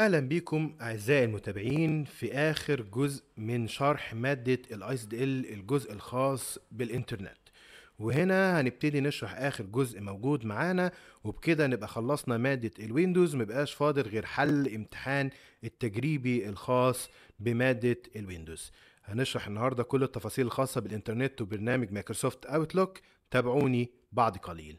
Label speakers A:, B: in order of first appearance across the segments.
A: أهلا بيكم أعزائي المتابعين في آخر جزء من شرح مادة ال ICDL الجزء الخاص بالإنترنت. وهنا هنبتدي نشرح آخر جزء موجود معانا وبكده نبقى خلصنا مادة ال Windows مبقاش فاضل غير حل امتحان التجريبي الخاص بمادة ال Windows هنشرح النهاردة كل التفاصيل الخاصة بالإنترنت وبرنامج Microsoft Outlook تابعوني بعد قليل.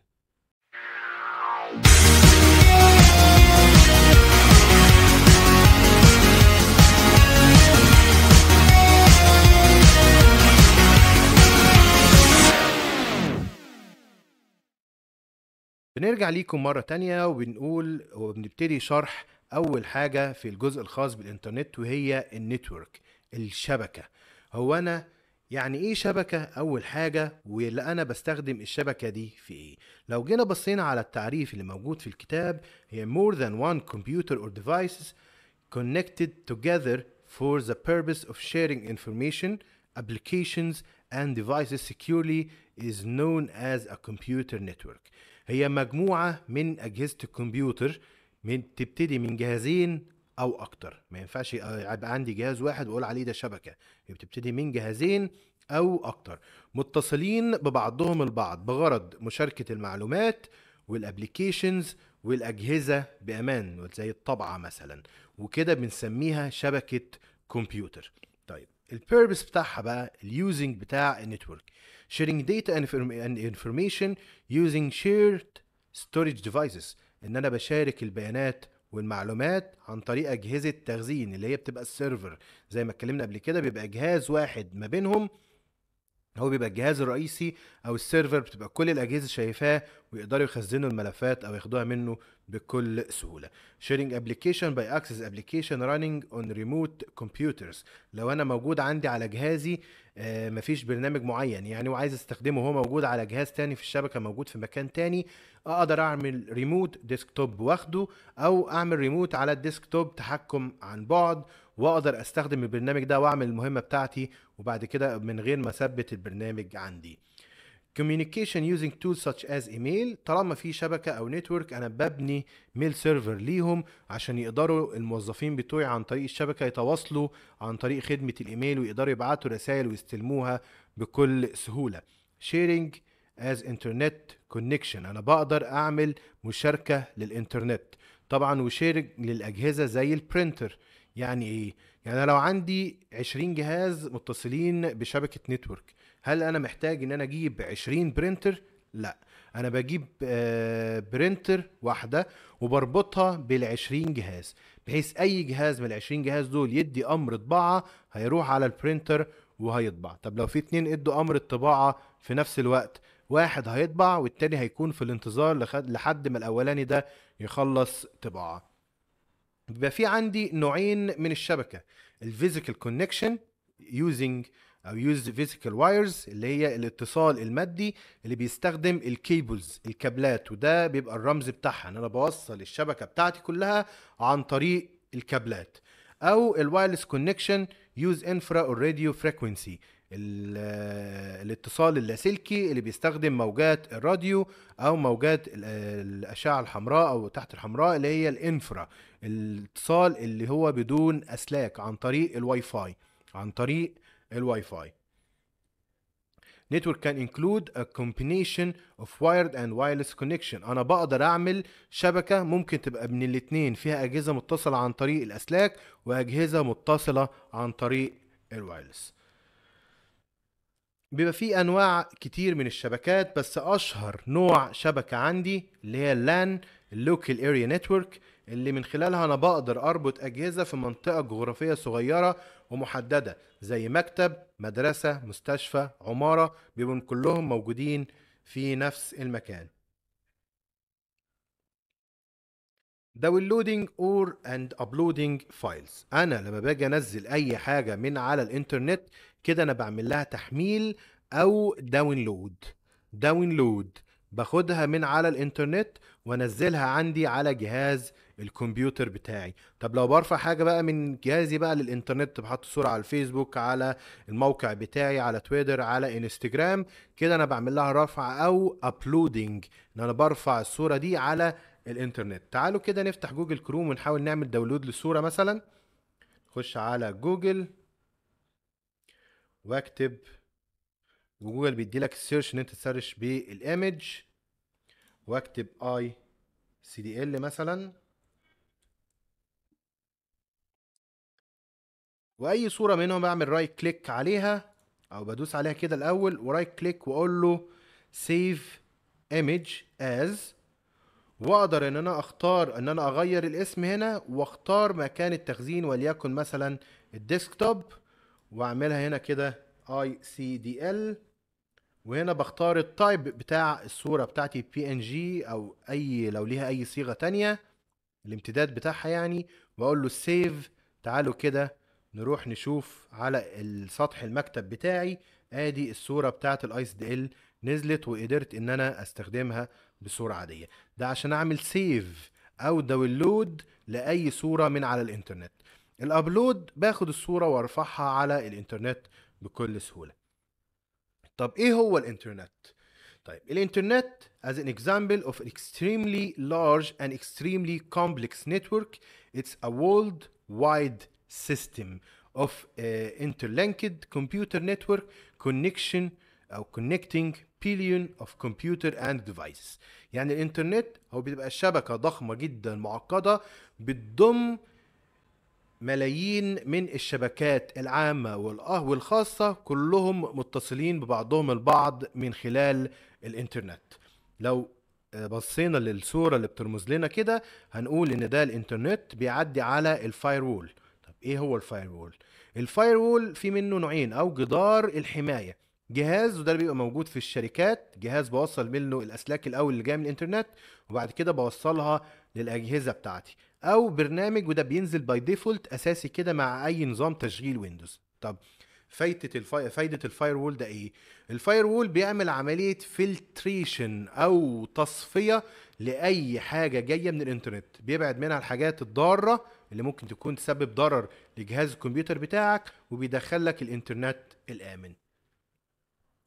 A: بنرجع ليكم مرة تانية وبنقول وبنبتدي شرح أول حاجة في الجزء الخاص بالإنترنت وهي النتورك الشبكة. هو أنا يعني إيه شبكة؟ أول حاجة واللي أنا بستخدم الشبكة دي في إيه؟ لو جينا بصينا على التعريف اللي موجود في الكتاب هي more than one computer or devices connected together for the purpose of sharing information, applications and devices securely is known as a computer network. هي مجموعة من أجهزة الكمبيوتر من تبتدي من جهازين أو أكتر. ما ينفعش يبقى عندي جهاز واحد وأقول عليه ده شبكة. هي بتبتدي من جهازين أو أكتر. متصلين ببعضهم البعض بغرض مشاركة المعلومات والابليكيشنز والأجهزة بأمان زي الطبعة مثلا. وكده بنسميها شبكة كمبيوتر. ال purpose بتاعها بقى ال using بتاع ال network and inform- and information using shared storage devices. إن أنا بشارك البيانات والمعلومات عن طريق أجهزة تخزين اللي هي بتبقى ال server زي ما اتكلمنا قبل كده بيبقى جهاز واحد ما بينهم هو بيبقى الجهاز الرئيسي أو ال server بتبقى كل الأجهزة شايفاه ويقدروا يخزنوا الملفات أو ياخدوها منه بكل سهولة. Sharing application by access application running on remote computers. لو أنا موجود عندي على جهازي آه، مفيش برنامج معين. يعني وعايز أستخدمه هو موجود على جهاز تاني في الشبكة موجود في مكان تاني أقدر أعمل remote desktop واخده أو أعمل ريموت على ال desktop تحكم عن بعد وأقدر أستخدم البرنامج ده وأعمل المهمة بتاعتي وبعد كده من غير ما أثبت البرنامج عندي. Communication using tools such as email. طالما في شبكة أو network أنا ببني mail server ليهم عشان يقدروا الموظفين بتوعي عن طريق الشبكة يتواصلوا عن طريق خدمة الإيميل ويقدروا يبعتوا رسائل ويستلموها بكل سهولة. Sharing an internet connection. أنا بقدر أعمل مشاركة للإنترنت. طبعا و sharing للأجهزة زي ال printer يعني إيه؟ يعني لو عندي 20 جهاز متصلين بشبكة network هل أنا محتاج إن أنا أجيب 20 printer لا. أنا بجيب آه، printer واحدة وبربطها بال 20 جهاز بحيث أي جهاز من ال 20 جهاز دول يدي أمر طباعة هيروح على ال printer وهيطبع. طب لو في اتنين إدوا أمر الطباعه في نفس الوقت واحد هيطبع والتاني هيكون في الانتظار لحد ما الأولاني ده يخلص طباعة. بيبقى في عندي نوعين من الشبكة ال physical connection using أو use physical wires اللي هي الاتصال المادي اللي بيستخدم ال cables الكابلات. وده بيبقى الرمز بتاعها ان أنا بوصل الشبكة بتاعتي كلها عن طريق الكابلات. أو ال wireless connection use infra or radio frequency الاتصال اللاسلكي اللي بيستخدم موجات الراديو أو موجات ال- الأشعة الحمراء أو تحت الحمراء اللي هي ال infra. الاتصال اللي هو بدون أسلاك عن طريق الواي فاي عن طريق ال Wi-Fi Network can include a combination of wired and wireless connection. أنا بقدر أعمل شبكة ممكن تبقى من الاتنين فيها أجهزة متصلة عن طريق الأسلاك وأجهزة متصلة عن طريق ال wireless. بيبقى في أنواع كتير من الشبكات بس أشهر نوع شبكة عندي اللي هي ال LAN ال local area network اللي من خلالها أنا بقدر أربط أجهزة في منطقة جغرافية صغيرة ومحددة زي مكتب مدرسة مستشفى عمارة بيبقوا كلهم موجودين في نفس المكان. downloading or and uploading files أنا لما باجي أنزل أي حاجة من على الإنترنت كده أنا بعمل لها تحميل أو download download باخدها من على الإنترنت وانزلها عندي على جهاز الكمبيوتر بتاعي. طب لو برفع حاجة بقى من جهازي بقى للإنترنت بحط صورة على الفيسبوك على الموقع بتاعي على تويتر على إنستجرام كده أنا بعمل لها رفع أو uploading إن أنا برفع الصورة دي على الإنترنت. تعالوا كده نفتح Google Chrome ونحاول نعمل download للصورة مثلا. خش على جوجل وأكتب وجوجل بيدي لك ال search إن أنت تسرش بال image. واكتب ICDL مثلا. وأي صورة منهم بعمل right click عليها أو بدوس عليها كده الأول و right click وأقول له save image as وأقدر إن أنا أختار إن أنا أغير الاسم هنا وأختار مكان التخزين وليكن مثلا ال desktop وأعملها هنا كده ICDL وهنا بختار ال type بتاع الصورة بتاعتي PNG أو أي لو ليها أي صيغة تانية الامتداد بتاعها يعني وأقول له save تعالوا كده نروح نشوف على السطح المكتب بتاعي. آدي الصورة بتاعت ال ICDL نزلت وقدرت إن أنا أستخدمها بصورة عادية. ده عشان أعمل save أو download لأي صورة من على الإنترنت. ال upload باخد الصورة وأرفعها على الإنترنت بكل سهولة. طب ايه هو الانترنت طيب الانترنت as an example of an extremely large and extremely complex network it's a worldwide system of uh, interlinked computer network connection او connecting billion of computer and devices يعني الانترنت هو بيبقى شبكة ضخمة جدا معقدة بتضم ملايين من الشبكات العامة والخاصة كلهم متصلين ببعضهم البعض من خلال الإنترنت. لو بصينا للصورة اللي بترمز لنا كده هنقول إن ده الإنترنت بيعدي على ال firewall طب إيه هو ال firewall ال firewall في منه نوعين أو جدار الحماية. جهاز وده اللي بيبقى موجود في الشركات جهاز بوصل منه الأسلاك الأول اللي جاية من الإنترنت وبعد كده بوصلها للأجهزة بتاعتي. أو برنامج وده بينزل by default أساسي كده مع أي نظام تشغيل Windows طب فايدة الفاي... فايدة ال firewall ده إيه؟ ال firewall بيعمل عملية filtration أو تصفية لأي حاجة جاية من الإنترنت. بيبعد منها الحاجات الضارة اللي ممكن تكون تسبب ضرر لجهاز الكمبيوتر بتاعك وبيدخل لك الإنترنت الآمن.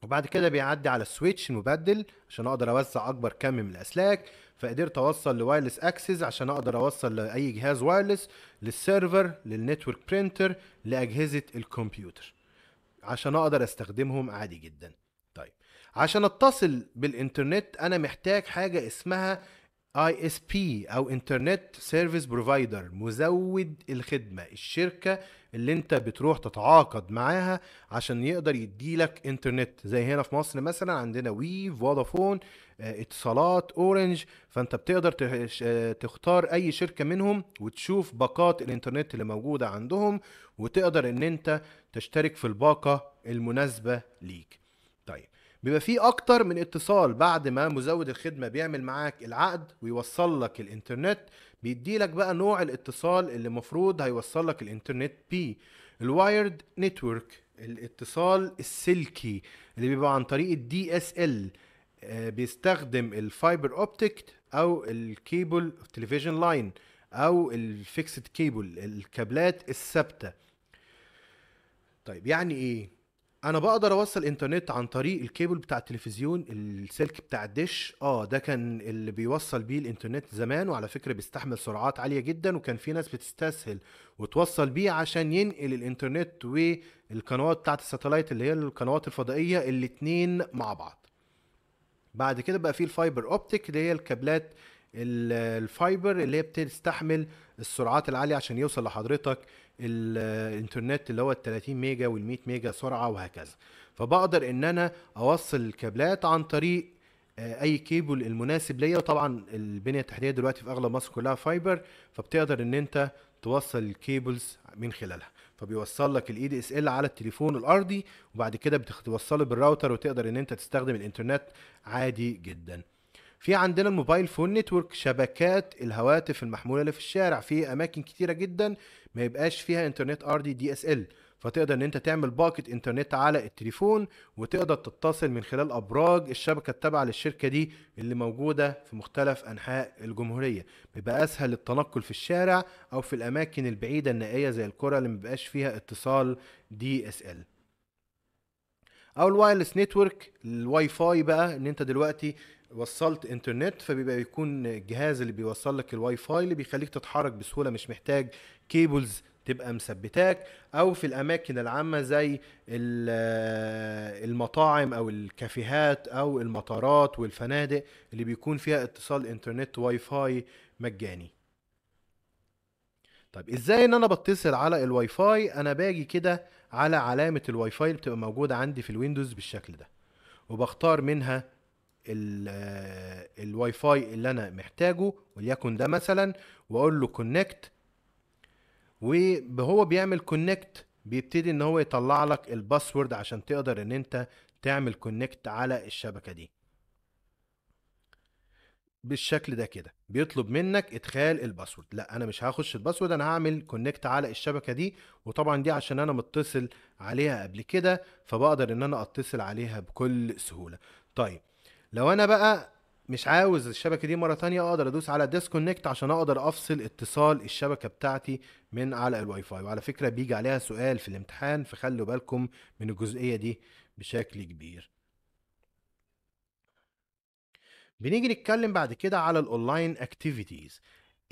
A: وبعد كده بيعدي على ال switch المبدل عشان أقدر أوزع أكبر كم من الأسلاك فقدرت أوصل ل wireless access عشان أقدر أوصل لأي جهاز wireless لل server لل network printer لأجهزة الكمبيوتر. عشان أقدر أستخدمهم عادي جدا. طيب عشان أتصل بالإنترنت أنا محتاج حاجة اسمها ISP أو internet service provider مزود الخدمة. الشركة اللي انت بتروح تتعاقد معاها عشان يقدر يديلك انترنت. زي هنا في مصر مثلا عندنا WE Vodafone اتصالات Orange. فانت بتقدر تختار اي شركة منهم وتشوف باقات الانترنت اللي موجودة عندهم وتقدر ان انت تشترك في الباقة المناسبة ليك. بيبقى في أكتر من اتصال بعد ما مزود الخدمة بيعمل معاك العقد ويوصل لك الإنترنت بيدي لك بقى نوع الاتصال اللي المفروض هيوصل لك الإنترنت بيه. ال wired network الاتصال السلكي اللي بيبقى عن طريق ال DSL بيستخدم ال fiber optic أو ال cable television line أو ال fixed cable الكابلات الثابتة. طيب يعني إيه؟ أنا بقدر أوصل انترنت عن طريق الكيبل بتاع التلفزيون السلك بتاع الدش. آه ده كان اللي بيوصل بيه الإنترنت زمان وعلى فكرة بيستحمل سرعات عالية جدا وكان في ناس بتستسهل وتوصل بيه عشان ينقل الإنترنت والقنوات بتاعت ال satellite اللي هي القنوات الفضائية الاتنين مع بعض. بعد كده بقى في ال fiber optic اللي هي الكابلات ال fiber اللي هي بتستحمل السرعات العالية عشان يوصل لحضرتك. الانترنت اللي هو ال 30 ميجا وال 100 ميجا سرعة وهكذا. فبقدر إن أنا أوصل الكابلات عن طريق أي كيبل المناسب ليا. وطبعا البنية التحتية دلوقتي في اغلب مصر كلها fiber فبتقدر إن أنت توصل ال cables من خلالها. فبيوصل لك ال ADSL على التليفون الأرضي وبعد كده بتوصله بالراوتر وتقدر إن أنت تستخدم الإنترنت عادي جدا. في عندنا ال mobile phone network شبكات الهواتف المحمولة اللي في الشارع. في أماكن كتيرة جدا ما يبقاش فيها انترنت ارضي DSL فتقدر إن أنت تعمل باقة انترنت على التليفون وتقدر تتصل من خلال أبراج الشبكة التابعة للشركة دي اللي موجودة في مختلف أنحاء الجمهورية. بيبقى أسهل التنقل في الشارع أو في الأماكن البعيدة النائية زي القرى اللي مبيبقاش فيها اتصال DSL أو ال wireless network ال Wi-Fi بقى إن أنت دلوقتي وصلت إنترنت فبيبقى يكون الجهاز اللي بيوصل لك الواي فاي اللي بيخليك تتحرك بسهولة مش محتاج cables تبقى مثبتاك. أو في الأماكن العامة زي ال- المطاعم أو الكافيهات أو المطارات والفنادق اللي بيكون فيها اتصال إنترنت واي فاي مجاني. طيب إزاي إن أنا بتصل على الواي فاي؟ أنا باجي كده على علامة الواي فاي اللي بتبقى موجودة عندي في ال Windows بالشكل ده. وبختار منها آه، الواي فاي اللي أنا محتاجه وليكن ده مثلا وأقول له connect وهو بيعمل connect بيبتدي إن هو يطلع لك ال password عشان تقدر إن أنت تعمل connect على الشبكة دي. بالشكل ده كده. بيطلب منك إدخال ال password. لأ أنا مش هخش ال password أنا هعمل connect على الشبكة دي وطبعا دي عشان أنا متصل عليها قبل كده فبقدر إن أنا أتصل عليها بكل سهولة. طيب لو أنا بقى مش عاوز الشبكة دي مرة تانية أقدر أدوس على disconnect عشان أقدر أفصل اتصال الشبكة بتاعتي من على الواي فاي. وعلى فكرة بيجي عليها سؤال في الامتحان فخلوا بالكم من الجزئية دي بشكل كبير. بنيجي نتكلم بعد كده على ال online activities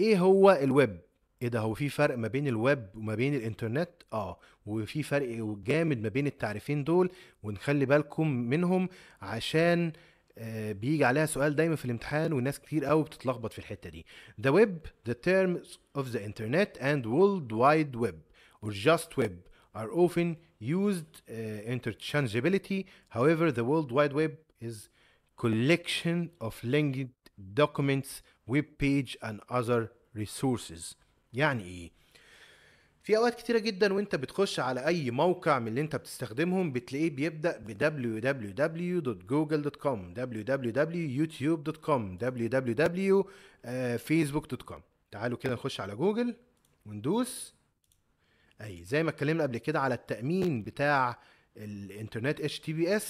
A: إيه هو الويب إيه ده؟ هو في فرق ما بين الويب وما بين الإنترنت؟ آه وفي فرق جامد ما بين التعريفين دول ونخلي بالكم منهم عشان آه، بيجي عليها سؤال دايما في الامتحان والناس كتير قوي بتتلخبط في الحتة دي. The web the terms of the internet and world wide web or just web are often used uh, interchangeability. However the world wide web is collection of linked documents, web page and other resources. يعني إيه؟ في أوقات كتيرة جدا وإنت بتخش على أي موقع من اللي إنت بتستخدمهم بتلاقيه بيبدأ ب www.google.com www.youtube.com www.facebook.com تعالوا كده نخش على جوجل وندوس. أي زي ما اتكلمنا قبل كده على التأمين بتاع الانترنت HTTPS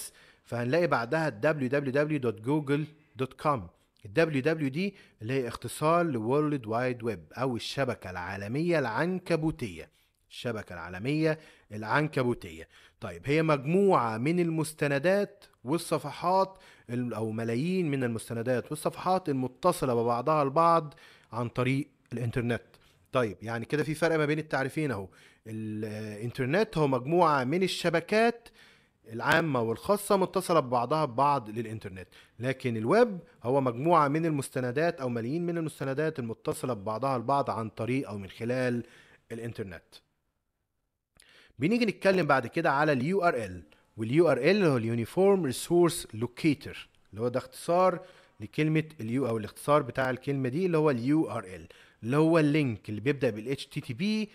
A: فهنلاقي بعدها www.google.com ال www دي اللي هي اختصار World Wide Web أو الشبكة العالمية العنكبوتية. الشبكة العالمية العنكبوتية. طيب هي مجموعة من المستندات والصفحات ال- أو ملايين من المستندات والصفحات المتصلة ببعضها البعض عن طريق الإنترنت. طيب يعني كده في فرق ما بين التعريفين أهو. الإنترنت هو مجموعة من الشبكات العامة والخاصة متصلة ببعضها ببعض للإنترنت. لكن الويب هو مجموعة من المستندات أو ملايين من المستندات المتصلة ببعضها البعض عن طريق أو من خلال الإنترنت. بنيجي نتكلم بعد كده على ال URL. وال URL هو ال Uniform Resource Locator اللي هو ده اختصار لكلمة ال U أو الاختصار بتاع الكلمة دي اللي هو ال URL اللي هو ال link اللي بيبدأ بال HTTP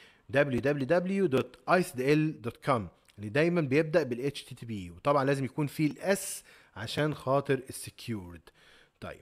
A: www.icdl.com اللي دايما بيبدأ بال HTTP وطبعا لازم يكون فيه ال S عشان خاطر ال secured طيب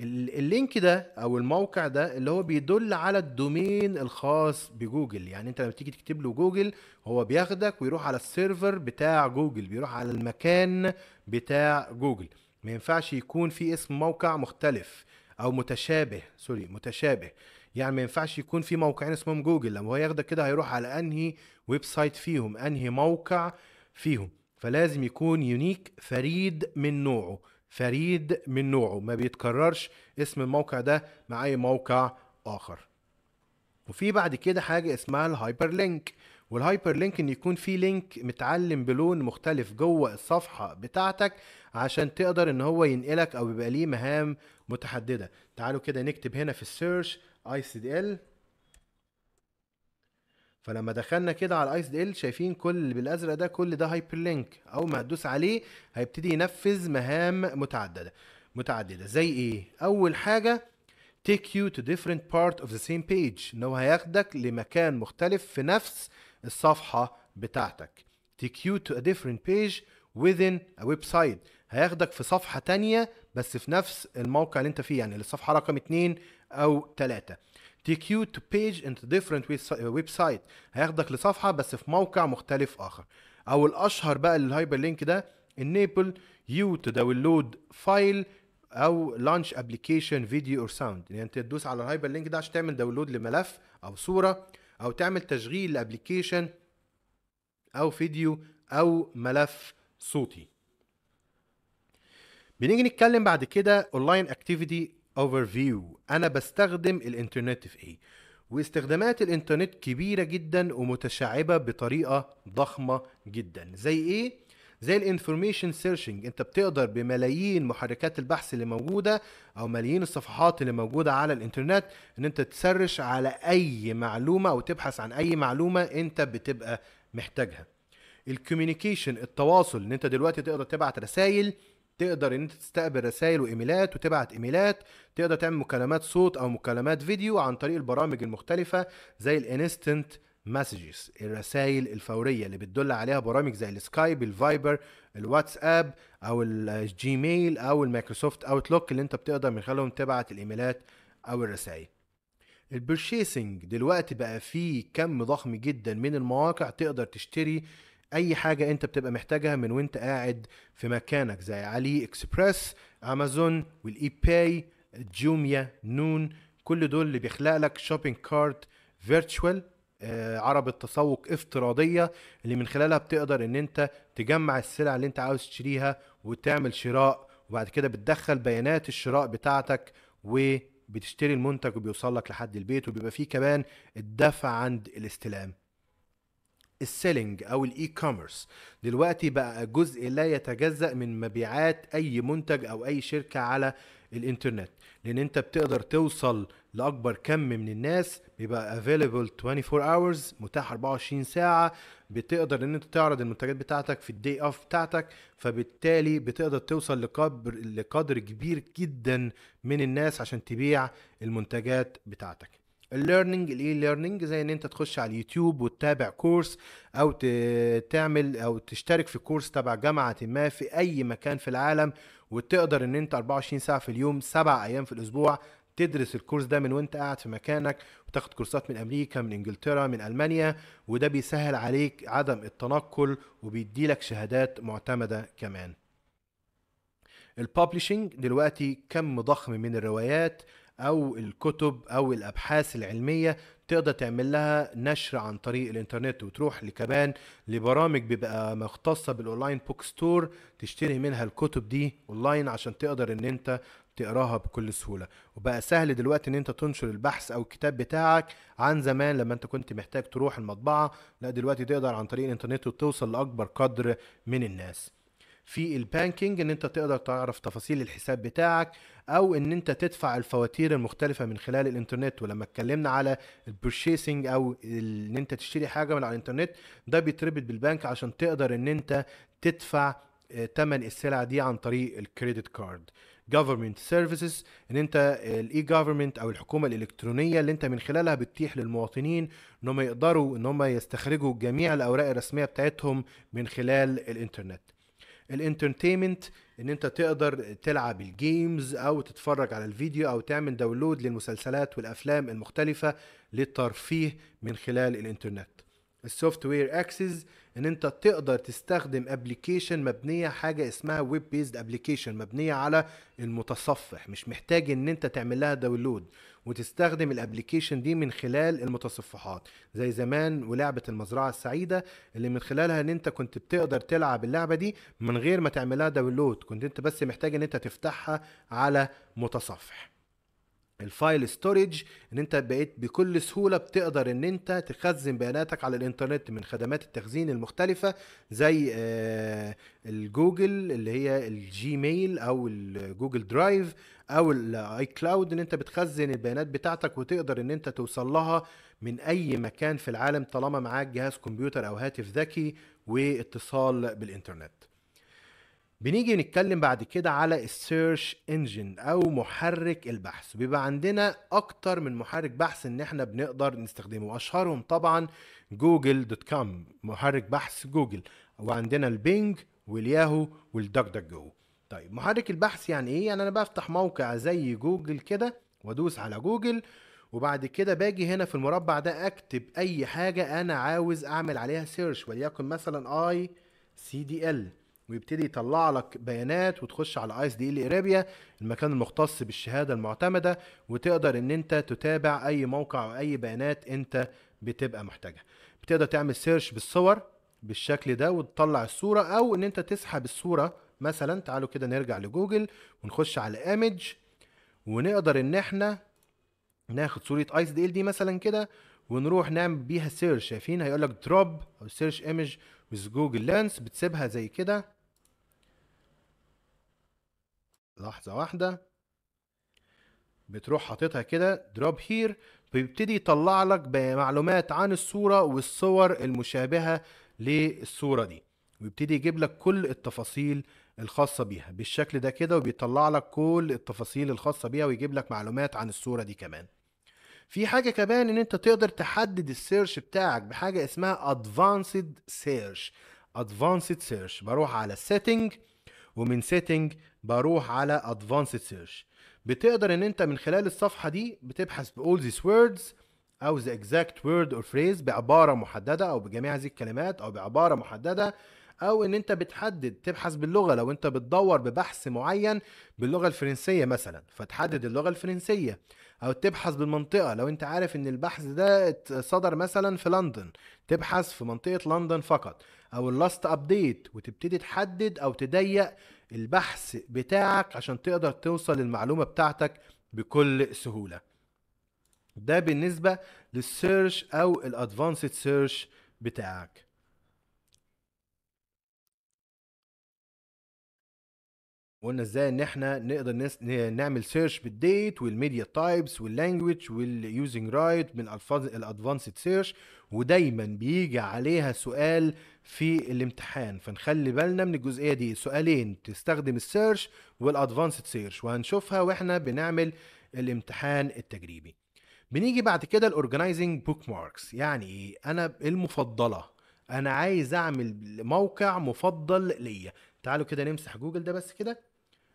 A: ال- ال link ده أو الموقع ده اللي هو بيدل على ال domain الخاص بجوجل. يعني أنت لما تيجي تكتب له جوجل هو بياخدك ويروح على ال server بتاع جوجل بيروح على المكان بتاع جوجل. ما ينفعش يكون في اسم موقع مختلف أو متشابه sorry متشابه. يعني ما ينفعش يكون في موقعين اسمهم جوجل لما هو ياخدك كده هيروح على أنهي website فيهم أنهي موقع فيهم. فلازم يكون unique فريد من نوعه فريد من نوعه. ما بيتكررش اسم الموقع ده مع أي موقع آخر. وفي بعد كده حاجة اسمها ال hyperlink وال hyperlink إن يكون في link متعلم بلون مختلف جوه الصفحة بتاعتك عشان تقدر إن هو ينقلك أو يبقى ليه مهام متحددة. تعالوا كده نكتب هنا في ال search ICDL فلما دخلنا كده على ال ICDL شايفين كل اللي بالأزرق ده كل ده hyperlink أول ما هتدوس عليه هيبتدي ينفذ مهام متعددة. متعددة. زي إيه؟ أول حاجة take you to different part of the same page. إن هو هياخدك لمكان مختلف في نفس الصفحة بتاعتك. take you to a different page within a website. هياخدك في صفحة تانية بس في نفس الموقع اللي انت فيه يعني الصفحة رقم اتنين أو تلاتة. Take you to page into different webs- website. هياخدك لصفحة بس في موقع مختلف آخر. أو الأشهر بقى لل hyperlink ده enable you to download file أو launch application video or sound. يعني أنت تدوس على ال hyperlink ده عشان تعمل download لملف أو صورة أو تعمل تشغيل ل application أو فيديو أو ملف صوتي. بنيجي نتكلم بعد كده online activity overview أنا بستخدم الإنترنت في إيه؟ واستخدامات الإنترنت كبيرة جدا ومتشعبة بطريقة ضخمة جدا. زي إيه؟ زي ال information searching. أنت بتقدر بملايين محركات البحث اللي موجودة أو ملايين الصفحات اللي موجودة على الإنترنت إن أنت تسرش على أي معلومة أو تبحث عن أي معلومة أنت بتبقى محتاجها. ال communication التواصل إن أنت دلوقتي تقدر تبعت رسائل تقدر إن أنت تستقبل رسائل وإيميلات وتبعت إيميلات تقدر تعمل مكالمات صوت أو مكالمات فيديو عن طريق البرامج المختلفة زي ال instant messages الرسائل الفورية اللي بتدل عليها برامج زي ال Skype ال Viber الواتساب أو ال Gmail أو ال Microsoft Outlook اللي أنت بتقدر من خلالهم تبعت الإيميلات أو الرسائل ال purchasing دلوقتي بقى فيه كم ضخم جدا من المواقع تقدر تشتري أي حاجة أنت بتبقى محتاجها من وأنت قاعد في مكانك زي AliExpress Amazon وال eBay Jumia Noon كل دول اللي بيخلق لك shopping cart virtual عربة تسوق افتراضية اللي من خلالها بتقدر إن أنت تجمع السلع اللي أنت عاوز تشتريها وتعمل شراء وبعد كده بتدخل بيانات الشراء بتاعتك وبتشتري المنتج وبيوصل لك لحد البيت وبيبقى فيه كمان الدفع عند الاستلام. ال selling أو ال e-commerce دلوقتي بقى جزء لا يتجزأ من مبيعات أي منتج أو أي شركة على الإنترنت. لأن أنت بتقدر توصل لأكبر كم من الناس بيبقى available 24 hours متاح 24 ساعة. بتقدر إن أنت تعرض المنتجات بتاعتك في ال day off بتاعتك فبالتالي بتقدر توصل لقدر لقدر كبير جدا من الناس عشان تبيع المنتجات بتاعتك. ال learning ال e-learning زي إن أنت تخش على اليوتيوب وتتابع course أو تعمل أو تشترك في course تبع جامعة ما في أي مكان في العالم وتقدر إن أنت 24 ساعة في اليوم سبع أيام في الأسبوع تدرس الكورس ده من وأنت قاعد في مكانك وتاخد كورسات من أمريكا من إنجلترا من ألمانيا وده بيسهل عليك عدم التنقل وبيديلك شهادات معتمدة كمان. الببلشنج دلوقتي كم ضخم من الروايات أو الكتب أو الأبحاث العلمية تقدر تعمل لها نشر عن طريق الإنترنت وتروح لكمان لبرامج بيبقى مختصة بال online book store تشتري منها الكتب دي أونلاين عشان تقدر إن أنت تقراها بكل سهولة. وبقى سهل دلوقتي إن أنت تنشر البحث أو الكتاب بتاعك عن زمان لما أنت كنت محتاج تروح المطبعة. لا دلوقتي تقدر عن طريق الإنترنت وتوصل لأكبر قدر من الناس. في ال banking إن أنت تقدر تعرف تفاصيل الحساب بتاعك أو إن أنت تدفع الفواتير المختلفة من خلال الإنترنت. ولما اتكلمنا على ال purchasing أو إن أنت تشتري حاجة من على الإنترنت ده بيتربط بالبنك عشان تقدر إن أنت تدفع ثمن السلع دي عن طريق ال credit card government services إن أنت ال e-government أو الحكومة الإلكترونية اللي أنت من خلالها بتتيح للمواطنين إن هم يقدروا إن هم يستخرجوا جميع الأوراق الرسمية بتاعتهم من خلال الإنترنت. ال entertainment إن أنت تقدر تلعب ال games أو تتفرج على الفيديو أو تعمل download للمسلسلات والأفلام المختلفة للترفيه من خلال الإنترنت. ال software access إن أنت تقدر تستخدم application مبنية حاجة اسمها web based application مبنية على المتصفح. مش محتاج إن أنت تعمل لها download وتستخدم ال application دي من خلال المتصفحات زي زمان ولعبة المزرعة السعيدة اللي من خلالها إن أنت كنت بتقدر تلعب اللعبة دي من غير ما تعملها download كنت أنت بس محتاج إن أنت تفتحها على متصفح. ال file storage إن أنت بقيت بكل سهولة بتقدر إن أنت تخزن بياناتك على الإنترنت من خدمات التخزين المختلفة زي الجوجل اللي هي ال Gmail أو ال Google Drive أو ال iCloud إن أنت بتخزن البيانات بتاعتك وتقدر إن أنت توصل لها من أي مكان في العالم طالما معاك جهاز كمبيوتر أو هاتف ذكي واتصال بالإنترنت. بنيجي نتكلم بعد كده على ال search engine أو محرك البحث. بيبقى عندنا أكتر من محرك بحث إن إحنا بنقدر نستخدمه. واشهرهم طبعا Google dot com محرك بحث جوجل. وعندنا ال Bing وال Yahoo وال DuckDuckGo طيب محرك البحث يعني إيه؟ يعني أنا بفتح موقع زي جوجل كده وأدوس على جوجل وبعد كده باجي هنا في المربع ده أكتب أي حاجة أنا عاوز أعمل عليها search وليكن مثلا I C D L ويبتدي يطلع لك بيانات وتخش على ICDL Arabia المكان المختص بالشهادة المعتمدة وتقدر إن أنت تتابع أي موقع أو أي بيانات أنت بتبقى محتاجها. بتقدر تعمل search بالصور بالشكل ده وتطلع الصورة أو إن أنت تسحب الصورة مثلا تعالوا كده نرجع لجوجل ونخش على image ونقدر إن إحنا ناخد صورة ICDL دي مثلا كده ونروح نعمل بيها search شايفين؟ هيقول لك drop أو search image with Google Lens بتسيبها زي كده. لحظة واحدة بتروح حاططها كده drop here بيبتدي يطلع لك بمعلومات عن الصورة والصور المشابهة للصورة دي. ويبتدي يجيب لك كل التفاصيل الخاصة بيها. بالشكل ده كده وبيطلع لك كل التفاصيل الخاصة بيها ويجيب لك معلومات عن الصورة دي كمان. في حاجة كمان إن أنت تقدر تحدد السيرش بتاعك بحاجة اسمها advanced search. advanced search. بروح على setting ومن setting بروح على advanced search. بتقدر إن أنت من خلال الصفحة دي بتبحث ب all these words أو the exact word or phrase بعبارة محددة أو بجميع هذه الكلمات أو بعبارة محددة أو إن أنت بتحدد تبحث باللغة. لو أنت بتدور ببحث معين باللغة الفرنسية مثلا فتحدد اللغة الفرنسية. أو تبحث بالمنطقة. لو أنت عارف إن البحث ده صدر مثلا في لندن تبحث في منطقة لندن فقط. أو ال last update وتبتدي تحدد أو تضيق البحث بتاعك عشان تقدر توصل للمعلومة بتاعتك بكل سهولة. ده بالنسبة لل search أو ال advanced search بتاعك. قلنا إزاي إن إحنا نقدر نس... نعمل سيرش بالديت والميديا تايبس واللانجوج واليوزنج رايت من الفاظ الادفانسد سيرش ودايما بيجي عليها سؤال في الامتحان فنخلي بالنا من الجزئية دي. سؤالين تستخدم ال search وال advanced search وهنشوفها وإحنا بنعمل الامتحان التجريبي. بنيجي بعد كده ال organizing bookmarks يعني إيه؟ أنا المفضلة. أنا عايز أعمل موقع مفضل ليا. تعالوا كده نمسح جوجل ده بس كده.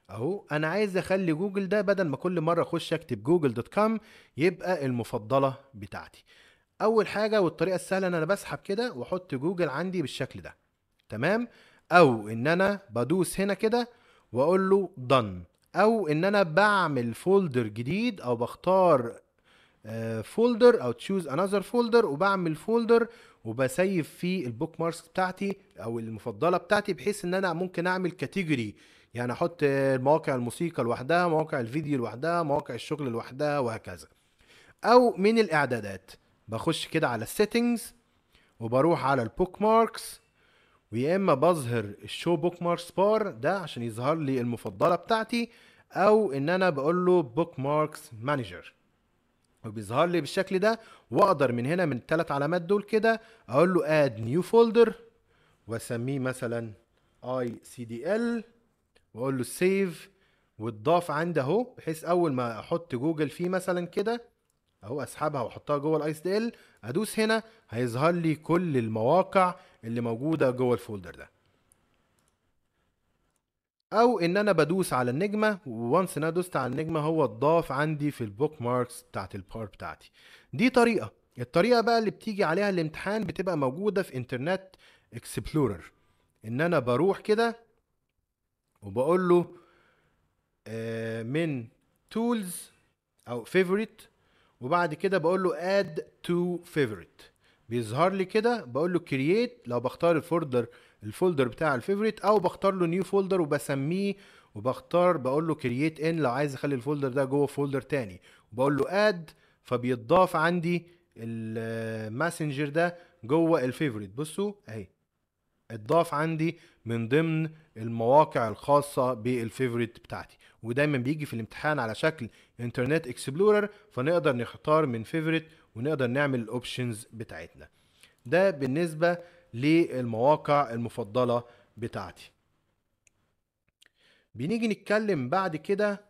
A: أهو أنا عايز أخلي جوجل ده بدل ما كل مرة أخش أكتب Google dot com يبقى المفضلة بتاعتي. أول حاجة والطريقة السهلة إن أنا بسحب كده وأحط جوجل عندي بالشكل ده. تمام؟ أو إن أنا بدوس هنا كده وأقول له done. أو إن أنا بعمل folder جديد أو بختار folder أو choose another folder وبعمل folder وب save فيه ال bookmarks بتاعتي أو المفضلة بتاعتي بحيث إن أنا ممكن أعمل category يعني أحط مواقع الموسيقى لوحدها مواقع الفيديو لوحدها مواقع الشغل لوحدها وهكذا. أو من الإعدادات. بخش كده على ال settings وبروح على ال bookmarks ويا إما بظهر ال show bookmarks bar ده عشان يظهر لي المفضلة بتاعتي أو إن أنا بقول له bookmarks manager وبيظهر لي بالشكل ده وأقدر من هنا من الثلاث علامات دول كده أقول له add new folder وأسميه مثلا ICDL وأقول له save واتضاف عندي أهو بحيث أول ما أحط جوجل فيه مثلا كده اهو اسحبها واحطها جوه ال ICDL ادوس هنا هيظهر لي كل المواقع اللي موجودة جوه ال folder ده. أو ان أنا بدوس على النجمة و once إن أنا دوست على النجمة هو اتضاف عندي في ال bookmarks بتاعت البار بتاعتي. دي طريقة. الطريقة بقى اللي بتيجي عليها الامتحان بتبقى موجودة في Internet Explorer ان أنا بروح كده وبقول له من Tools أو Favorite وبعد كده بقول له Add to Favorite بيظهر لي كده بقول له Create لو بختار ال folder ال folder بتاع ال Favorite أو بختار له New Folder وبسميه وبختار بقول له Create In لو عايز أخلي ال folder ده جوه folder تاني. وبقول له Add فبيتضاف عندي ال Messenger ده جوه ال Favorite. بصوا أهي. اتضاف عندي من ضمن المواقع الخاصة بال Favorite بتاعتي. ودايما بيجي في الامتحان على شكل Internet Explorer فنقدر نختار من Favorite ونقدر نعمل ال options بتاعتنا. ده بالنسبة للمواقع المفضلة بتاعتي. بنيجي نتكلم بعد كده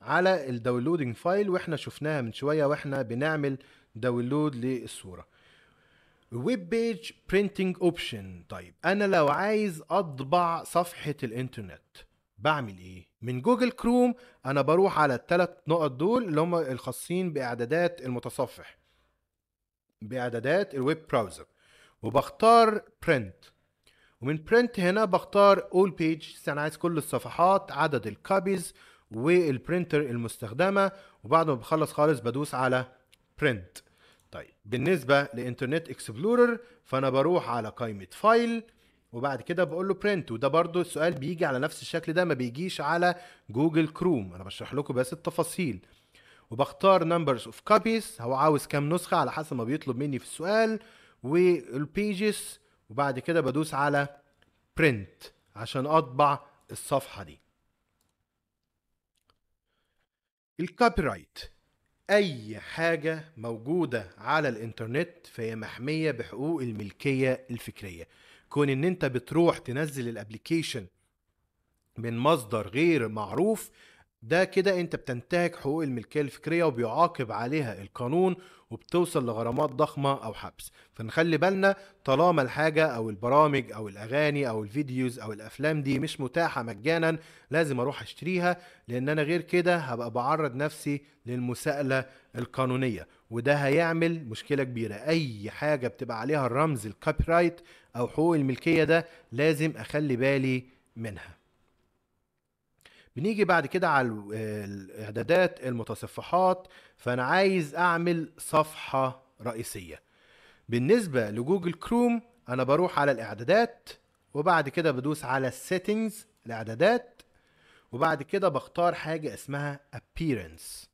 A: على ال downloading file وإحنا شفناها من شوية وإحنا بنعمل download للصورة. Web page printing option طيب أنا لو عايز أطبع صفحة الإنترنت بعمل إيه؟ من Google Chrome أنا بروح على الثلاث نقط دول اللي هم الخاصين بإعدادات المتصفح بإعدادات ال web browser وبختار Print ومن Print هنا بختار All page أنا عايز كل الصفحات عدد ال copies وال printer المستخدمة وبعد ما بخلص خالص بدوس على Print طيب بالنسبة ل Internet Explorer فأنا بروح على قائمة File وبعد كده بقول له Print وده برضو السؤال بيجي على نفس الشكل ده ما بيجيش على Google Chrome أنا بشرح لكم بس التفاصيل. وبختار Numbers of copies هو عاوز كام نسخة على حسب ما بيطلب مني في السؤال وال pages وبعد كده بدوس على print عشان أطبع الصفحة دي. ال copyright أي حاجة موجودة على الإنترنت فهي محمية بحقوق الملكية الفكرية. كون إن أنت بتروح تنزل ال application من مصدر غير معروف ده كده انت بتنتهك حقوق الملكية الفكرية وبيعاقب عليها القانون وبتوصل لغرامات ضخمة أو حبس. فنخلي بالنا طالما الحاجة أو البرامج أو الأغاني أو ال videos أو الأفلام دي مش متاحة مجانا لازم أروح أشتريها لأن أنا غير كده هبقى بعرض نفسي للمساءلة القانونية. وده هيعمل مشكلة كبيرة. أي حاجة بتبقى عليها الرمز ال copyright أو حقوق الملكية ده لازم أخلي بالي منها. بنيجي بعد كده على ال- الإعدادات المتصفحات. فأنا عايز أعمل صفحة رئيسية. بالنسبة ل Google Chrome أنا بروح على الإعدادات وبعد كده بدوس على ال Settings الإعدادات وبعد كده بختار حاجة اسمها appearance.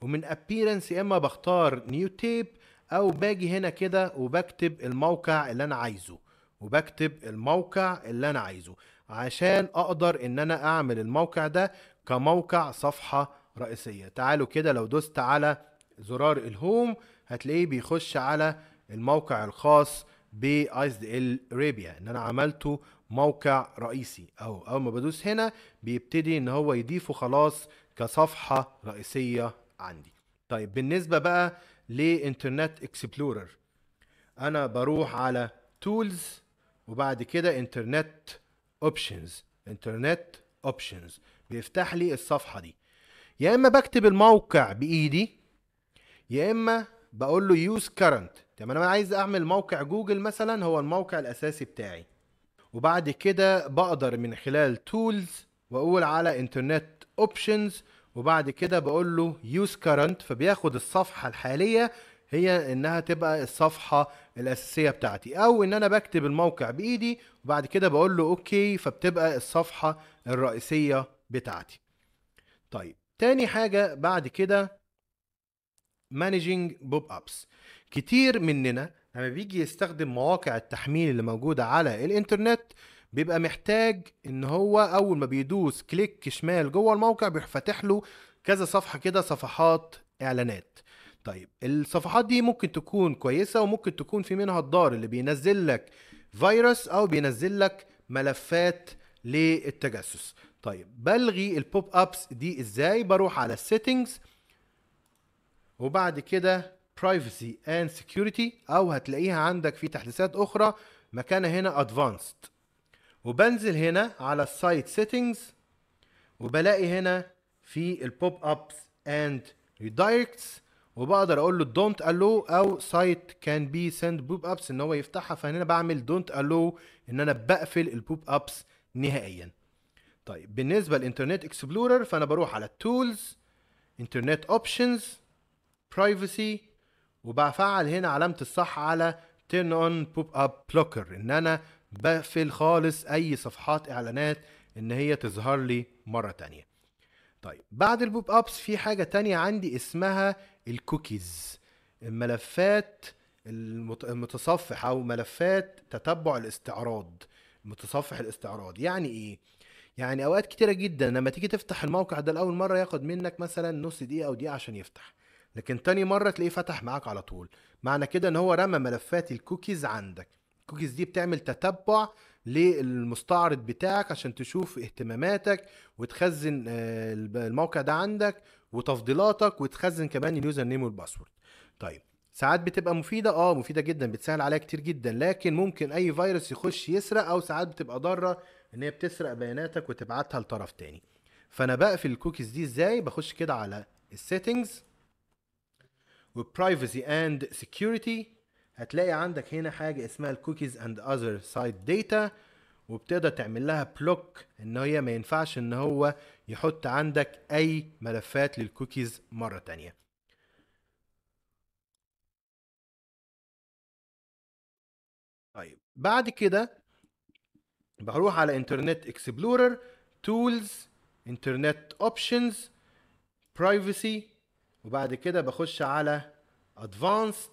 A: ومن appearance يا إما بختار new tab أو باجي هنا كده وبكتب الموقع اللي أنا عايزه. وبكتب الموقع اللي أنا عايزه. عشان أقدر إن أنا أعمل الموقع ده كموقع صفحة رئيسية. تعالوا كده لو دوست على زرار ال Home هتلاقيه بيخش على الموقع الخاص ب ICDL إن أنا عملته موقع رئيسي. أو أول ما بدوس هنا بيبتدي إن هو يضيفه خلاص كصفحة رئيسية عندي. طيب بالنسبة بقى ل Internet Explorer أنا بروح على Tools وبعد كده إنترنت Options Internet Options بيفتح لي الصفحة دي. يا إما بكتب الموقع بإيدي يا إما بقول له Use current طب أنا عايز أعمل موقع جوجل مثلا هو الموقع الأساسي بتاعي. وبعد كده بقدر من خلال Tools وأقول على Internet Options وبعد كده بقول له Use current فبياخد الصفحة الحالية هي إنها تبقى الصفحة الأساسية بتاعتي. أو إن أنا بكتب الموقع بإيدي وبعد كده بقول له OK فبتبقى الصفحة الرئيسية بتاعتي. طيب تاني حاجة بعد كده managing pop ups كتير مننا لما بيجي يستخدم مواقع التحميل اللي موجودة على الإنترنت بيبقى محتاج إن هو أول ما بيدوس click شمال جوه الموقع بيروح فاتح له كذا صفحة كده صفحات إعلانات. طيب الصفحات دي ممكن تكون كويسة وممكن تكون في منها الضار اللي بينزل لك فيروس أو بينزل لك ملفات للتجسس. طيب بلغي ال pop ups دي إزاي؟ بروح على ال Settings وبعد كده privacy and security أو هتلاقيها عندك في تحديثات أخرى مكانها هنا advanced. وبنزل هنا على ال Site Settings وبلاقي هنا في ال Pop ups and redirects وبقدر أقول له don't allow أو site can send pop ups إن هو يفتحها فهنا بعمل don't allow إن أنا بقفل ال pop ups نهائيا. طيب بالنسبة لل Internet Explorer فأنا بروح على ال Tools Internet Options Privacy وبفعل هنا علامة الصح على turn on pop up blocker إن أنا بقفل خالص أي صفحات إعلانات إن هي تظهر لي مرة تانية. طيب بعد ال pop ups في حاجة تانية عندي اسمها الكوكيز. الملفات المت- المتصفح أو ملفات تتبع الاستعراض. متصفح الاستعراض. يعني إيه؟ يعني أوقات كتيرة جدا لما تيجي تفتح الموقع ده لأول مرة ياخد منك مثلا نص دقيقة أو دقيقة عشان يفتح. لكن تاني مرة تلاقيه فتح معاك على طول. معنى كده إن هو رمى ملفات الكوكيز عندك. الكوكيز دي بتعمل تتبع للمستعرض بتاعك عشان تشوف اهتماماتك وتخزن آه، الموقع ده عندك وتفضيلاتك وتخزن كمان ال user name وال password طيب ساعات بتبقى مفيدة؟ آه مفيدة جدا بتسهل عليها كتير جدا لكن ممكن أي فيروس يخش يسرق أو ساعات بتبقى ضارة إن هي بتسرق بياناتك وتبعتها لطرف تاني. فأنا بقفل الكوكيز دي إزاي؟ بخش كده على ال settings و privacy and security هتلاقي عندك هنا حاجة اسمها ال cookies and other site data وبتقدر تعمل لها block إن هي ما ينفعش إن هو يحط عندك أي ملفات للكوكيز مرة تانية. طيب بعد كده بروح على Internet Explorer tools internet options privacy وبعد كده بخش على advanced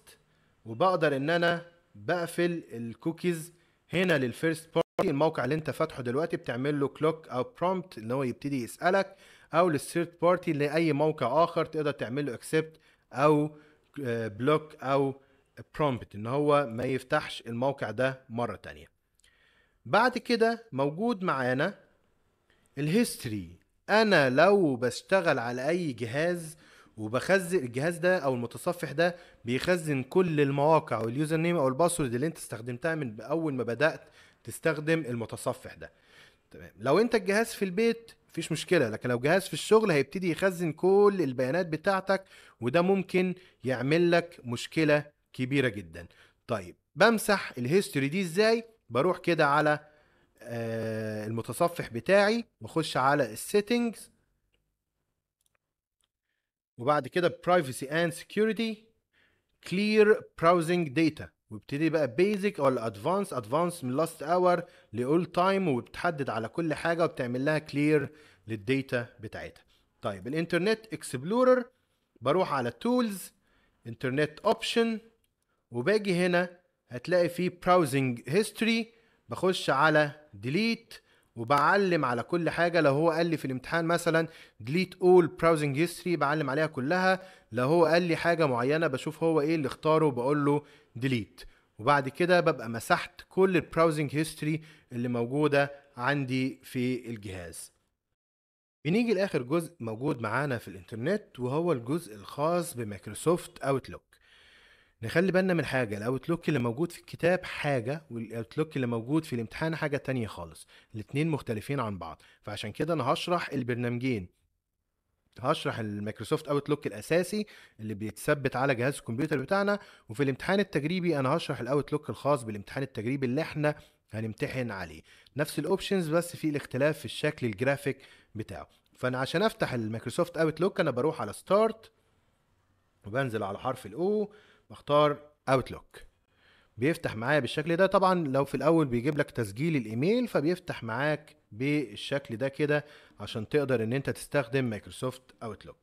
A: وبقدر إن أنا بقفل الكوكيز هنا لل first party الموقع اللي أنت فاتحه دلوقتي بتعمل له block أو prompt إن هو يبتدي يسألك أو لل third party لأي موقع آخر تقدر تعمل له accept أو block أو prompt إن هو ما يفتحش الموقع ده مرة تانية. بعد كده موجود معانا ال history أنا لو بشتغل على أي جهاز وبخزن الجهاز ده أو المتصفح ده بيخزن كل المواقع وال user name أو ال password اللي أنت استخدمتها من أول ما بدأت تستخدم المتصفح ده. تمام. لو أنت الجهاز في البيت مفيش مشكلة لكن لو جهاز في الشغل هيبتدي يخزن كل البيانات بتاعتك وده ممكن يعمل لك مشكلة كبيرة جدا. طيب بمسح ال history دي إزاي؟ بروح كده على آه، المتصفح بتاعي واخش على ال settings وبعد كده privacy and security clear browsing data. وابتدي بقى basic ولا advanced. Advanced من last hour ل all time وبتحدد على كل حاجة وبتعمل لها clear لل data بتاعتها. طيب ال Internet Explorer بروح على tools internet option وباجي هنا هتلاقي فيه browsing history. بخش على delete وبعلم على كل حاجة لو هو قال لي في الامتحان مثلا delete all browsing history بعلم عليها كلها لو هو قال لي حاجة معينة بشوف هو إيه اللي اختاره وبقول له delete. وبعد كده ببقى مسحت كل ال browsing history اللي موجودة عندي في الجهاز. بنيجي لآخر جزء موجود معانا في الإنترنت وهو الجزء الخاص ب Microsoft Outlook نخلي بالنا من حاجة ال Outlook اللي موجود في الكتاب حاجة وال Outlook اللي موجود في الامتحان حاجة تانية خالص. الاتنين مختلفين عن بعض. فعشان كده أنا هشرح البرنامجين. هشرح ال Microsoft Outlook الأساسي اللي بيتثبت على جهاز الكمبيوتر بتاعنا وفي الامتحان التجريبي أنا هشرح ال Outlook الخاص بالامتحان التجريبي اللي إحنا هنمتحن عليه. نفس ال options بس في الاختلاف في الشكل الجرافيك بتاعه. فأنا عشان أفتح ال Microsoft Outlook أنا بروح على start وبنزل على حرف ال O واختار Outlook بيفتح معايا بالشكل ده. طبعا لو في الأول بيجيب لك تسجيل الإيميل فبيفتح معاك بالشكل ده كده عشان تقدر إن أنت تستخدم Microsoft Outlook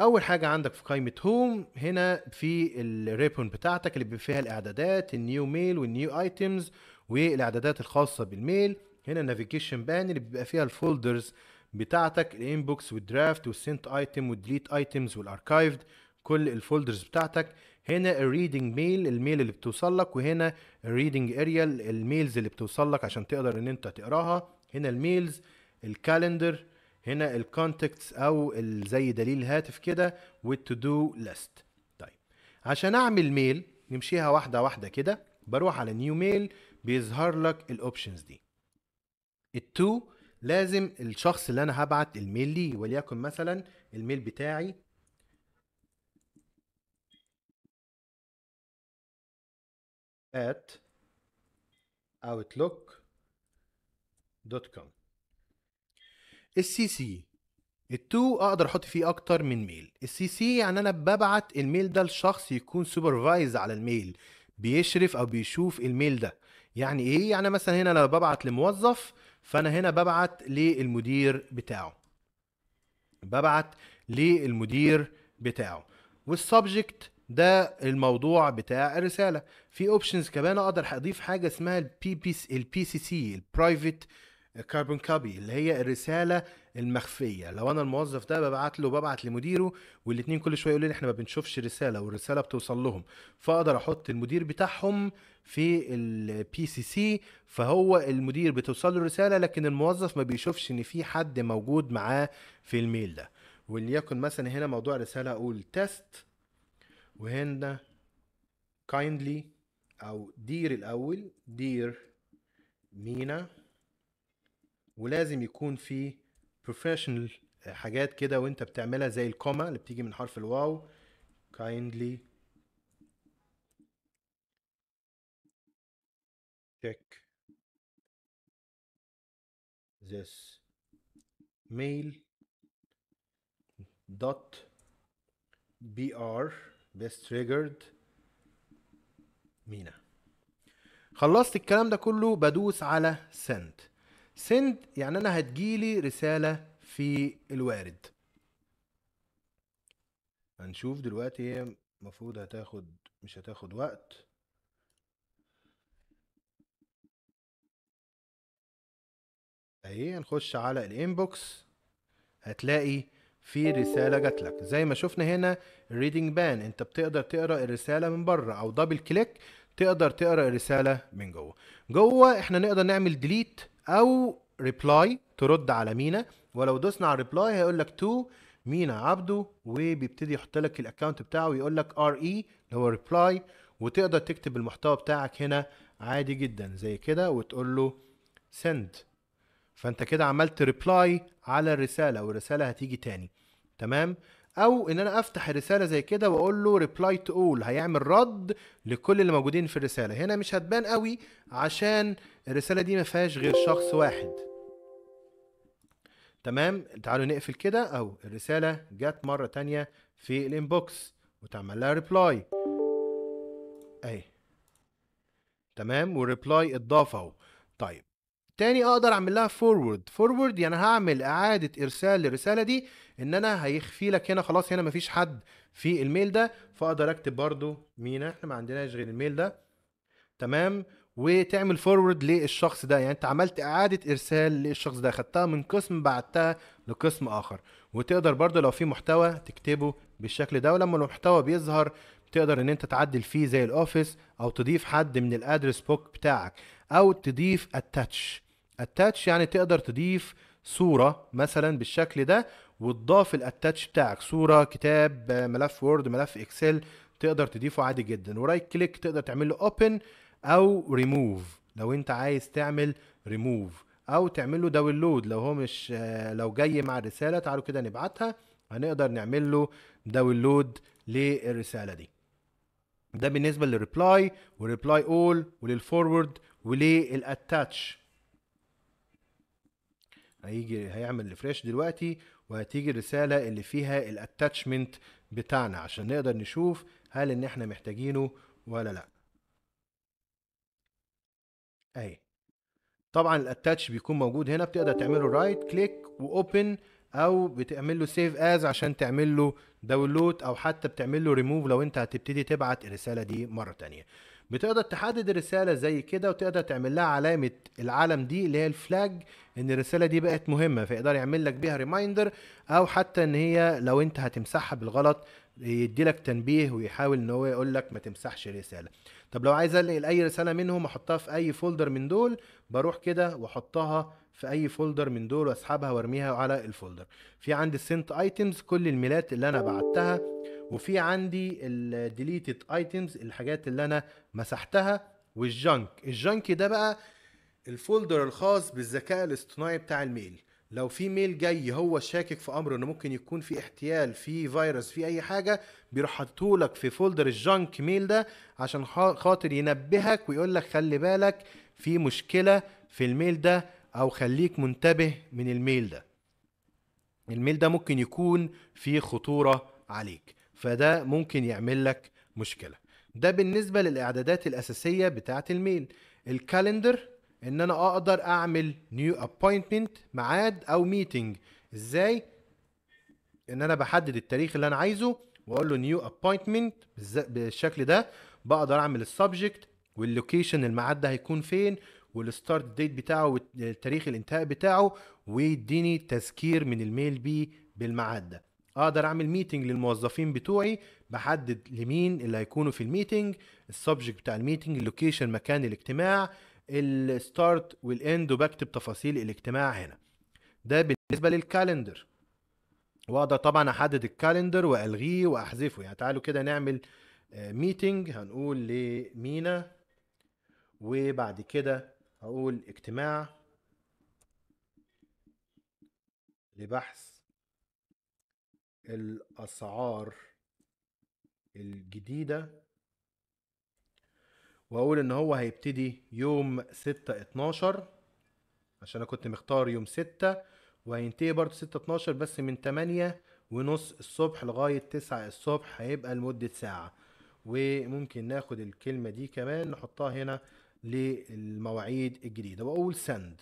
A: أول حاجة عندك في قائمة home هنا في ال ribbon بتاعتك اللي فيها الإعدادات ال new mail وال new items والإعدادات الخاصة بال mail. هنا ال navigation pane اللي بيبقى فيها ال folders بتاعتك الإنبوكس والدرافت والسنت آيتم والديليت آيتمز والأركايفد. كل ال folders بتاعتك. هنا ال reading mail ال mail اللي بتوصل لك وهنا ال reading area ال mails اللي بتوصل لك عشان تقدر إن أنت تقراها. هنا ال mails ال calendar هنا ال contacts أو زي دليل هاتف كده وال to do list طيب عشان أعمل mail نمشيها واحدة واحدة كده. بروح على new mail بيظهر لك ال options دي. ال to لازم الشخص اللي أنا هبعت ال mail ليه وليكن مثلا ال mail بتاعي at outlook.com ال CC. ال to أقدر أحط فيه أكتر من mail ال CC يعني أنا ببعت ال mail ده لشخص يكون supervise على ال mail. بيشرف أو بيشوف الميل ده. يعني إيه؟ يعني مثلا هنا لو ببعت لموظف فأنا هنا ببعت للمدير بتاعه. ببعت للمدير بتاعه. وال subject ده الموضوع بتاع الرسالة. في options كمان أقدر أضيف حاجة اسمها ال B B ال BCC ال private carbon copy اللي هي الرسالة المخفية. لو أنا الموظف ده ببعت له ببعت لمديره والاثنين كل شوية يقولوا لي إحنا ما بنشوفش رسالة والرسالة بتوصل لهم. فأقدر أحط المدير بتاعهم في ال BCC فهو المدير بتوصل له الرسالة لكن الموظف ما بيشوفش إن في حد موجود معاه في ال mail ده. وليكن مثلا هنا موضوع رسالة أقول test وهنا kindly أو dear الأول dear مينا. ولازم يكون في professional حاجات كده وانت بتعملها زي الكوما اللي بتيجي من حرف الواو. kindly check this mail dot br best triggered مينا خلصت الكلام ده كله بدوس على send. Send يعني أنا هتجيلي رسالة في الوارد. هنشوف دلوقتي هي المفروض هتاخد مش هتاخد وقت. أهي هنخش على ال inbox هتلاقي في رسالة جات لك. زي ما شفنا هنا ال reading pane انت بتقدر تقرأ الرسالة من بره أو double click تقدر تقرأ الرسالة من جوه. جوه إحنا نقدر نعمل delete أو reply ترد على مينا. ولو دوسنا على reply هيقول لك to مينا عبده وبيبتدي يحط لك ال account بتاعه ويقول لك RE اللي هو reply وتقدر تكتب المحتوى بتاعك هنا عادي جدا زي كده وتقول له send فانت كده عملت reply على الرسالة والرساله هتيجي تاني. تمام؟ أو إن أنا أفتح الرسالة زي كده وأقول له reply to all هيعمل رد لكل اللي موجودين في الرسالة. هنا مش هتبان قوي عشان الرسالة دي ما فيهاش غير شخص واحد. تمام؟ تعالوا نقفل كده. أو الرسالة جت مرة تانية في ال inbox وتعمل لها reply أهي. تمام؟ وال reply اتضاف أهو. طيب. تاني أقدر اعمل لها forward forward يعني هعمل اعادة ارسال للرسالة دي ان أنا هيخفي لك هنا خلاص هنا مفيش حد في ال mail ده فاقدر اكتب برضو مينا. إحنا ما عندناش غير ال mail ده. تمام؟ وتعمل forward للشخص ده. يعني انت عملت اعادة ارسال للشخص ده خدتها من قسم بعتها لقسم آخر. وتقدر برضو لو في محتوى تكتبه بالشكل ده. ولما المحتوى بيظهر تقدر ان انت تعدل فيه زي ال Office أو تضيف حد من ال address book بتاعك. أو تضيف attach attach يعني تقدر تضيف صورة مثلا بالشكل ده وتضاف ال attach بتاعك. صورة كتاب ملف Word ملف Excel تقدر تضيفه عادي جدا. و right click تقدر تعمل له اوبن أو ريموف لو أنت عايز تعمل ريموف أو تعمل له download لو هو مش لو جاي مع الرسالة تعالوا كده نبعتها. هنقدر نعمل له download للرسالة دي. ده بالنسبة للريبلاي وريبلاي اول وللفورورد وللاتاتش هيجي هيعمل refresh دلوقتي وهتيجي الرسالة اللي فيها ال attachment بتاعنا عشان نقدر نشوف هل إن إحنا محتاجينه ولا لأ. أهي. طبعا ال attach بيكون موجود هنا بتقدر تعمله right click و open أو بتعمل له save as عشان تعمل له download أو حتى بتعمل له ريموف لو أنت هتبتدي تبعت الرسالة دي مرة تانية. بتقدر تحدد الرساله زي كده وتقدر تعمل لها علامة العلم دي اللي هي ال flag إن الرسالة دي بقت مهمة فيقدر يعمل لك بيها reminder أو حتى إن هي لو أنت هتمسحها بالغلط يدي لك تنبيه ويحاول إن هو يقول لك ما تمسحش الرساله طب لو عايز انقل أي رسالة منهم أحطها في أي folder من دول بروح كده وأحطها في أي folder من دول وأسحبها وأرميها على ال folder في عندي ال sent items كل الميلات اللي أنا بعتها. وفي عندي ال deleted items الحاجات اللي أنا مسحتها وال junk ال junk ده بقى ال folder الخاص بالذكاء الاصطناعي بتاع ال mail. لو في mail جاي هو شاكك في أمر إنه ممكن يكون في احتيال في فيروس في أي حاجة بيروح حاطهولك في folder ال junk mail ده عشان خاطر ينبهك ويقول لك خلي بالك في مشكلة في ال mail ده أو خليك منتبه من ال mail ده. ال mail ده ممكن يكون فيه خطورة عليك فده ممكن يعمل لك مشكلة. ده بالنسبة للإعدادات الأساسية بتاعة ال mail. ال calendar إن أنا أقدر أعمل new appointment ميعاد أو meeting إزاي؟ إن أنا بحدد التاريخ اللي أنا عايزه وأقول له new appointment بالشكل ده بقدر أعمل ال subject وال location الميعاد ده هيكون فين وال start date بتاعه وتاريخ الانتهاء بتاعه ويديني تذكير من ال mail بي بالميعاد ده أقدر أعمل meeting للموظفين بتوعي بحدد لمين اللي هيكونوا في ال meeting ال subject بتاع ال meeting ال location مكان الاجتماع ال start وال end وبكتب تفاصيل الاجتماع هنا. ده بالنسبة لل calendar. وأقدر طبعا أحدد ال calendar وألغيه وأحذفه. يعني تعالوا كده نعمل meeting هنقول لمينا وبعد كده هقول اجتماع لبحث الأسعار الجديدة وأقول إن هو هيبتدي يوم ستة اتناشر عشان أنا كنت مختار يوم ستة وهينتهي برضه ستة اتناشر بس من تمانية ونص الصبح لغاية تسعة الصبح هيبقى لمدة ساعة. وممكن ناخد الكلمة دي كمان نحطها هنا للمواعيد الجديدة وأقول سند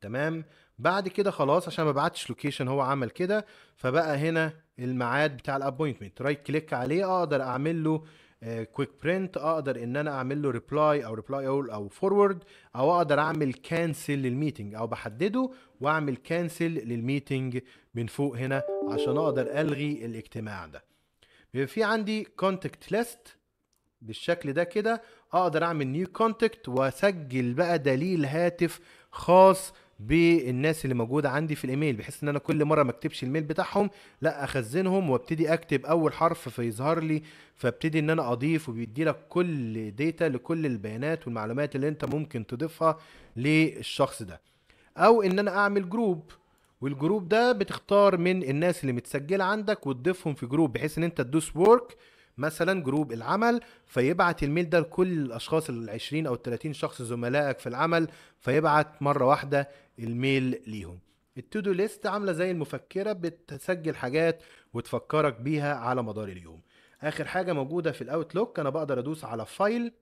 A: تمام؟ بعد كده خلاص عشان ما بعتش location هو عمل كده فبقى هنا الميعاد بتاع ال appointment right click عليه أقدر أعمل له quick print أقدر إن أنا أعمل له reply أو reply all أو forward أو أقدر أعمل cancel لل meeting أو بحدده وأعمل cancel لل meeting من فوق هنا عشان أقدر ألغي الاجتماع ده. بيبقى في عندي contact list بالشكل ده كده أقدر أعمل new contact وأسجل بقى دليل هاتف خاص بالناس اللي موجودة عندي في الإيميل بحيث إن أنا كل مرة ما أكتبش ال mail بتاعهم لا أخزنهم وأبتدي أكتب أول حرف فيظهر لي فأبتدي إن أنا أضيف وبيدي لك كل data لكل البيانات والمعلومات اللي أنت ممكن تضيفها للشخص ده. أو إن أنا أعمل group وال group ده بتختار من الناس اللي متسجلة عندك وتضيفهم في group بحيث إن أنت تدوس ورك مثلا group العمل فيبعت ال mail ده لكل الأشخاص ال 20 أو ال 30 شخص زملائك في العمل فيبعت مرة واحدة ال mail ليهم. ال to do list عاملة زي المفكرة بتسجل حاجات وتفكرك بيها على مدار اليوم. آخر حاجة موجودة في ال Outlook أنا بقدر أدوس على file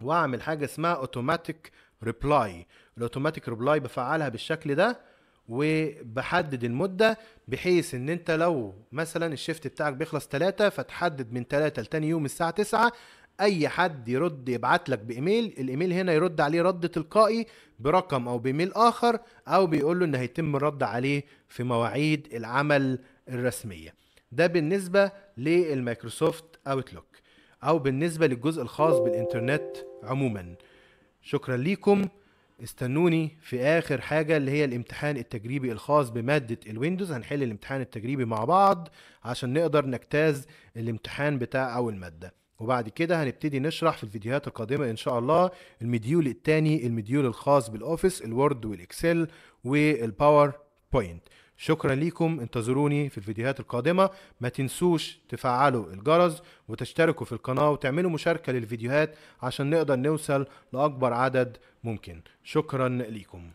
A: وأعمل حاجة اسمها automatic reply ال automatic reply بفعلها بالشكل ده وبحدد المدة بحيث إن أنت لو مثلا ال shift بتاعك بيخلص 3 فتحدد من 3 لتاني يوم الساعة 9 أي حد يرد يبعت لك ب email ال email هنا يرد عليه رد تلقائي برقم أو بإيميل آخر أو بيقول له إن هيتم الرد عليه في مواعيد العمل الرسمية. ده بالنسبة لل Microsoft Outlook أو بالنسبة للجزء الخاص بالإنترنت عموما. شكرا ليكم. استنوني في آخر حاجة اللي هي الامتحان التجريبي الخاص بمادة ال Windows. هنحل الامتحان التجريبي مع بعض عشان نقدر نجتاز الامتحان بتاع أول مادة. وبعد كده هنبتدي نشرح في الفيديوهات القادمة إن شاء الله ال module الثاني ال module الخاص بال Office ال Word وال Excel وال PowerPoint شكرا ليكم. انتظروني في الفيديوهات القادمة. ما تنسوش تفعلوا الجرس وتشتركوا في القناة وتعملوا مشاركة للفيديوهات عشان نقدر نوصل لأكبر عدد ممكن. شكرا ليكم.